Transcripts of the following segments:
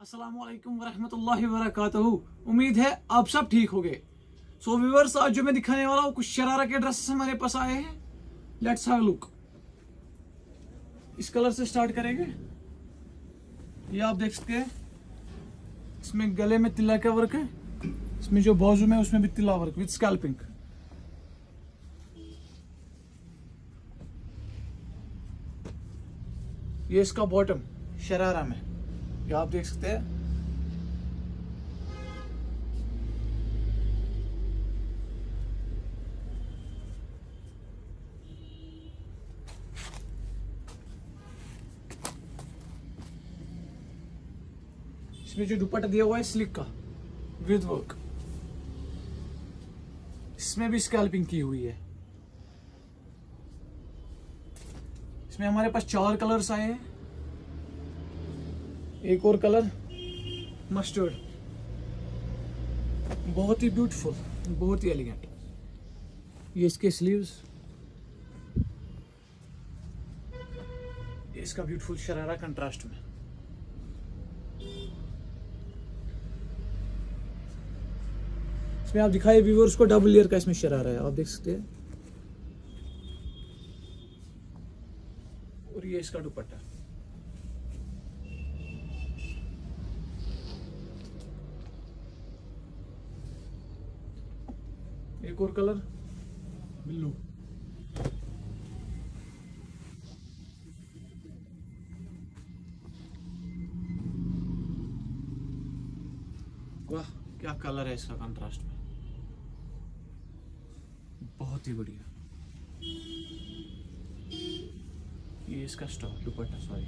अस्सलाम वालेकुम वरहमतुल्लाहि वबरकातुहू उम्मीद है आप सब ठीक हो गए सो व्यूवर्स आज जो मैं दिखाने वाला हूँ, कुछ शरारा के ड्रेसेस हमारे पास आए हैं। लेट्स हैव लुक इस कलर से स्टार्ट करेंगे। ये आप देख सकते हैं। इसमें गले में तिल्ला का वर्क है। इसमें जो बाजू में उसमें भी तिल्ला वर्क विद स्कैल्पिंग ये इसका बॉटम शरारा में। ये आप देख सकते हैं। इसमें जो दुपट्टा दिया हुआ है स्लिक का विद वर्क इसमें भी स्कैल्पिंग की हुई है। इसमें हमारे पास चार कलर्स आए हैं। एक और कलर? मस्टर्ड बहुत ही ब्यूटीफुल बहुत ही एलिगेंट ये इसके स्लीव्स इसका ब्यूटीफुल शरारा कंट्रास्ट में. इसमें आप दिखाए व्यूवर्स को डबल लेयर का इसमें शरारा है। आप देख सकते हैं। और ये इसका दुपट्टा। एक और कलर? ब्लू वाह क्या कलर है इसका कंट्रास्ट में? बहुत ही बढ़िया। ये इसका स्टॉक दुपट्टा सॉरी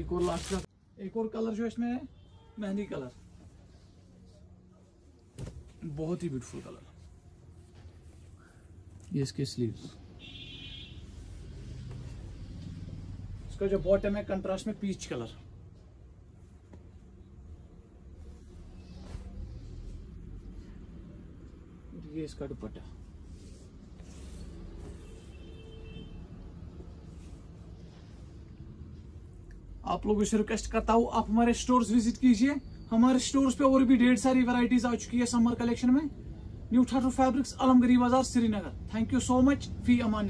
एक और लास्ट का एक और कलर जो इसमें है? मेहंदी कलर। बहुत ही ब्यूटीफुल कलर ये इसके स्लीव्स इसका जो बॉटम है कंट्रास्ट में पीच कलर ये इसका दुपट्टा। आप लोगों से रिक्वेस्ट करता हूँ, आप हमारे स्टोर्स विज़िट कीजिए। हमारे स्टोर्स पे और भी ढेर सारी वैरायटीज आ चुकी है समर कलेक्शन में। New ठाटू fabrics Alamgari Bazaar Srinagar thank you so much fee Aman